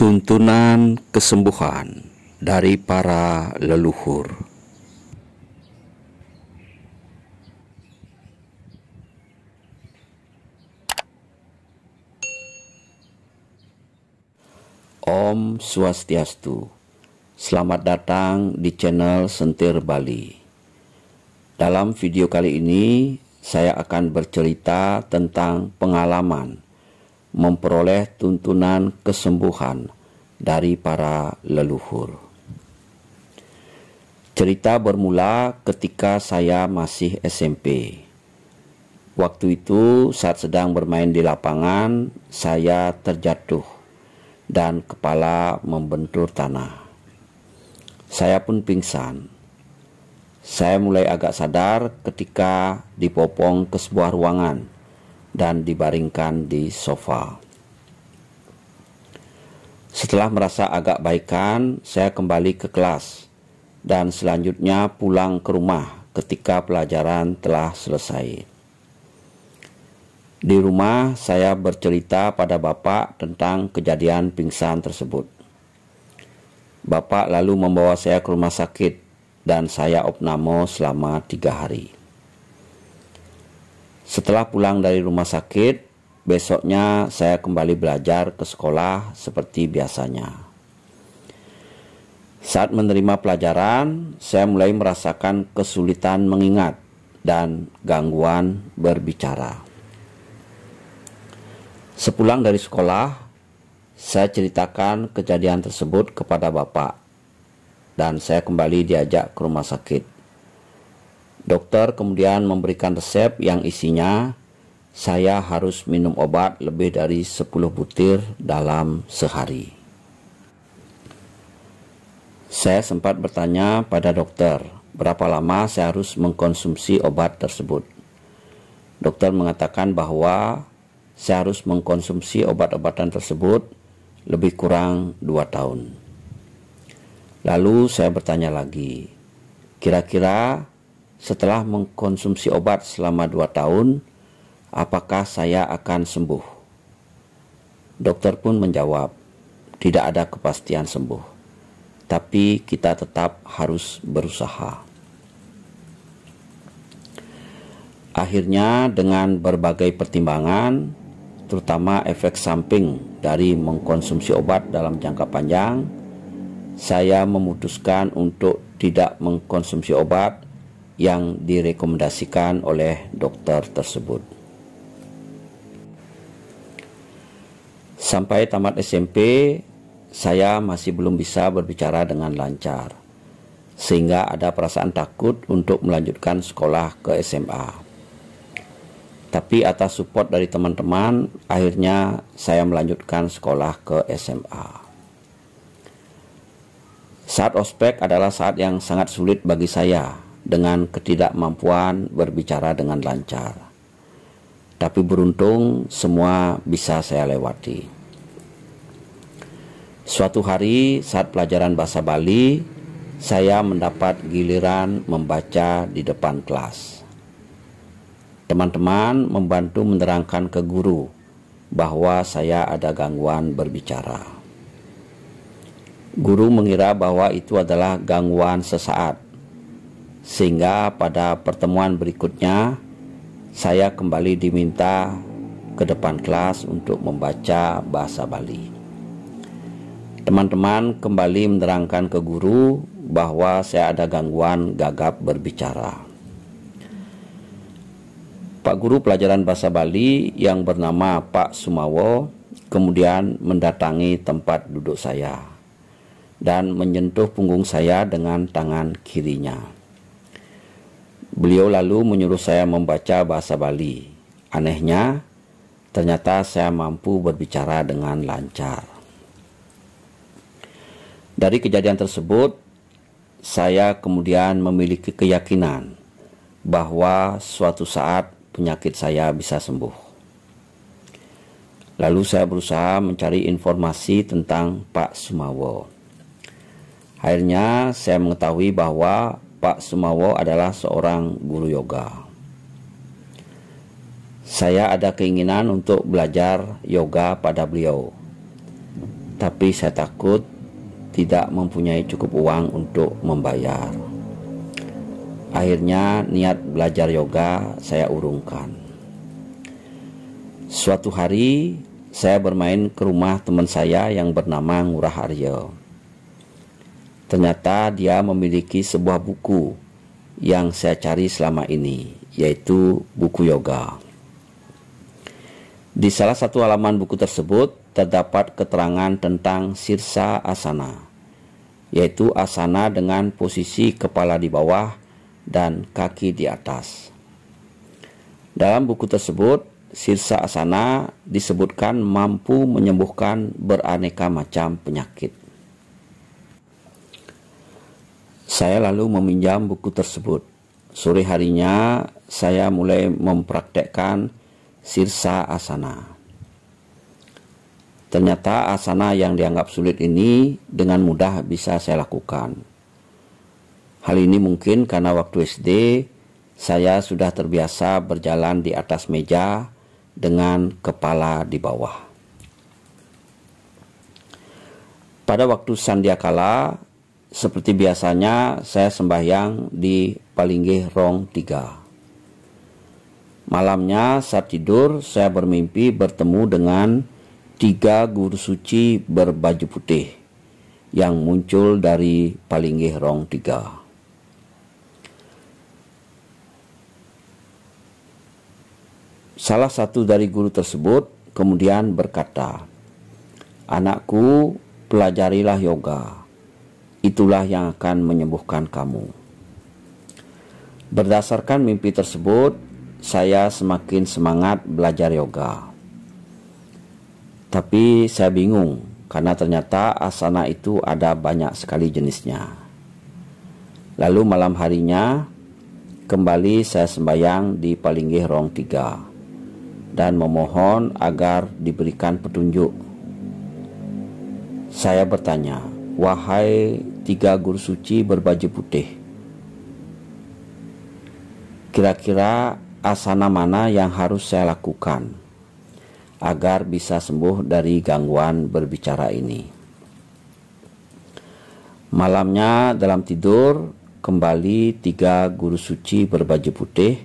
Tuntunan kesembuhan dari para leluhur. Om Swastiastu. Selamat datang di channel Sentir Bali. Dalam video kali ini, saya akan bercerita tentang pengalaman memperoleh tuntunan kesembuhan dari para leluhur. Cerita bermula ketika saya masih SMP. Waktu itu, saat sedang bermain di lapangan, saya terjatuh dan kepala membentur tanah. Saya pun pingsan. Saya mulai agak sadar ketika dipopong ke sebuah ruangan dan dibaringkan di sofa. Setelah merasa agak baikan, saya kembali ke kelas dan selanjutnya pulang ke rumah ketika pelajaran telah selesai. Di rumah, saya bercerita pada bapak tentang kejadian pingsan tersebut. Bapak lalu membawa saya ke rumah sakit dan saya opnamo selama tiga hari. Setelah pulang dari rumah sakit, besoknya saya kembali belajar ke sekolah seperti biasanya. Saat menerima pelajaran, saya mulai merasakan kesulitan mengingat dan gangguan berbicara. Sepulang dari sekolah, saya ceritakan kejadian tersebut kepada bapak, dan saya kembali diajak ke rumah sakit. Dokter kemudian memberikan resep yang isinya saya harus minum obat lebih dari 10 butir dalam sehari. Saya sempat bertanya pada dokter, berapa lama saya harus mengkonsumsi obat tersebut. Dokter mengatakan bahwa saya harus mengkonsumsi obat-obatan tersebut lebih kurang 2 tahun. Lalu saya bertanya lagi, kira-kira setelah mengkonsumsi obat selama dua tahun, apakah saya akan sembuh? Dokter pun menjawab, tidak ada kepastian sembuh, tapi kita tetap harus berusaha. Akhirnya dengan berbagai pertimbangan, terutama efek samping dari mengkonsumsi obat dalam jangka panjang, saya memutuskan untuk tidak mengkonsumsi obat yang direkomendasikan oleh dokter tersebut. Sampai tamat SMP, saya masih belum bisa berbicara dengan lancar, sehingga ada perasaan takut untuk melanjutkan sekolah ke SMA. Tapi atas support dari teman-teman, akhirnya saya melanjutkan sekolah ke SMA. Saat ospek adalah saat yang sangat sulit bagi saya dengan ketidakmampuan berbicara dengan lancar. Tapi beruntung semua bisa saya lewati. Suatu hari saat pelajaran bahasa Bali, saya mendapat giliran membaca di depan kelas. Teman-teman membantu menerangkan ke guru bahwa saya ada gangguan berbicara. Guru mengira bahwa itu adalah gangguan sesaat sehingga pada pertemuan berikutnya saya kembali diminta ke depan kelas untuk membaca bahasa Bali. Teman-teman kembali menerangkan ke guru bahwa saya ada gangguan gagap berbicara. Pak guru pelajaran bahasa Bali yang bernama Pak Sumawo kemudian mendatangi tempat duduk saya dan menyentuh punggung saya dengan tangan kirinya. Beliau lalu menyuruh saya membaca bahasa Bali. Anehnya, ternyata saya mampu berbicara dengan lancar. Dari kejadian tersebut, saya kemudian memiliki keyakinan bahwa suatu saat penyakit saya bisa sembuh. Lalu saya berusaha mencari informasi tentang Pak Sumawo. Akhirnya saya mengetahui bahwa Pak Sumawo adalah seorang guru yoga. Saya ada keinginan untuk belajar yoga pada beliau. tapi saya takut tidak mempunyai cukup uang untuk membayar. Akhirnya niat belajar yoga saya urungkan. Suatu hari saya bermain ke rumah teman saya yang bernama Ngurah Aryo. Ternyata dia memiliki sebuah buku yang saya cari selama ini, yaitu buku yoga. Di salah satu halaman buku tersebut terdapat keterangan tentang sirsa asana, yaitu asana dengan posisi kepala di bawah dan kaki di atas. Dalam buku tersebut, sirsa asana disebutkan mampu menyembuhkan beraneka macam penyakit. Saya lalu meminjam buku tersebut. Sore harinya, saya mulai mempraktekkan sirsa asana. Ternyata asana yang dianggap sulit ini dengan mudah bisa saya lakukan. Hal ini mungkin karena waktu SD saya sudah terbiasa berjalan di atas meja dengan kepala di bawah. Pada waktu sandiakala, seperti biasanya saya sembahyang di Palinggih Rong 3. Malamnya saat tidur saya bermimpi bertemu dengan tiga guru suci berbaju putih yang muncul dari Palinggih Rong tiga. Salah satu dari guru tersebut kemudian berkata, Anakku, pelajarilah yoga. Itulah yang akan menyembuhkan kamu. Berdasarkan mimpi tersebut, saya semakin semangat belajar yoga. Tapi saya bingung karena ternyata asana itu ada banyak sekali jenisnya. Lalu malam harinya kembali saya sembahyang di Palinggih Rong 3 dan memohon agar diberikan petunjuk. Saya bertanya, wahai tiga guru suci berbaju putih, kira-kira asana mana yang harus saya lakukan? agar bisa sembuh dari gangguan berbicara ini. Malamnya dalam tidur, kembali tiga guru suci berbaju putih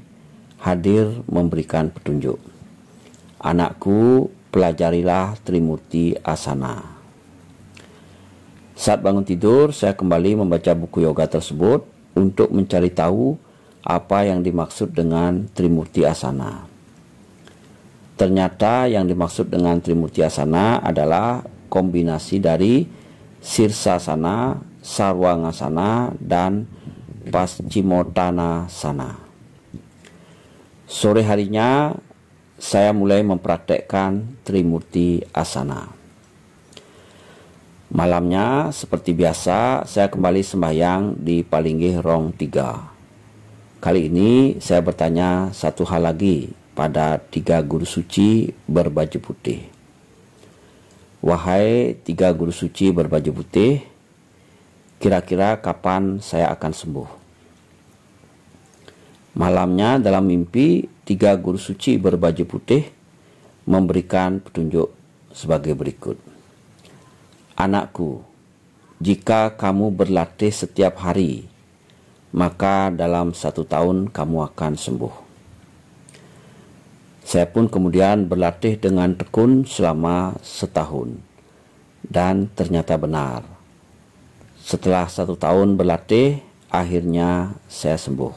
hadir memberikan petunjuk. Anakku, pelajarilah Trimurti Asana. Saat bangun tidur, saya kembali membaca buku yoga tersebut untuk mencari tahu apa yang dimaksud dengan Trimurti Asana. Ternyata yang dimaksud dengan Trimurti Asana adalah kombinasi dari Sirsasana, Sarwangasana, dan Paschimotana Sana. Sore harinya saya mulai mempraktekkan Trimurti Asana. Malamnya seperti biasa saya kembali sembahyang di Palinggih Rong 3. Kali ini saya bertanya satu hal lagi pada tiga guru suci berbaju putih. Wahai tiga guru suci berbaju putih, kira-kira kapan saya akan sembuh? Malamnya dalam mimpi, tiga guru suci berbaju putih memberikan petunjuk sebagai berikut. Anakku, jika kamu berlatih setiap hari, maka dalam satu tahun kamu akan sembuh. Saya pun kemudian berlatih dengan tekun selama setahun. Dan ternyata benar. Setelah satu tahun berlatih, akhirnya saya sembuh.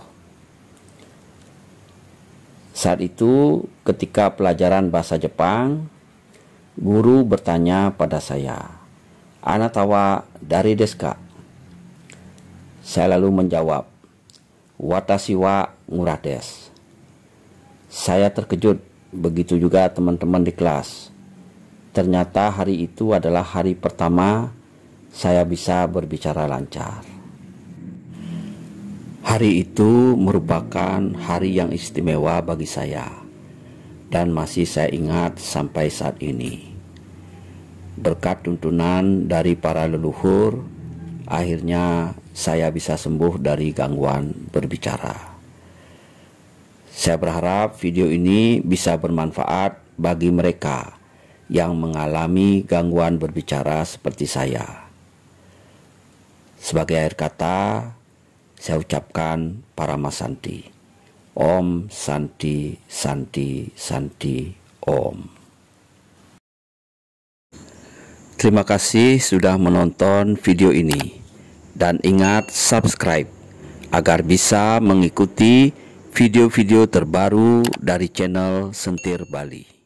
Saat itu, ketika pelajaran bahasa Jepang, guru bertanya pada saya, Anatawa dari deska? Saya lalu menjawab, Watashi wa ngurades. Saya terkejut, begitu juga teman-teman di kelas. Ternyata hari itu adalah hari pertama saya bisa berbicara lancar. Hari itu merupakan hari yang istimewa bagi saya dan masih saya ingat sampai saat ini. Berkat tuntunan dari para leluhur, akhirnya saya bisa sembuh dari gangguan berbicara. Saya berharap video ini bisa bermanfaat bagi mereka yang mengalami gangguan berbicara seperti saya. Sebagai akhir kata, saya ucapkan para Santi. Om Santi Santi Santi Om. Terima kasih sudah menonton video ini dan ingat subscribe agar bisa mengikuti video-video terbaru dari channel Sentir Bali.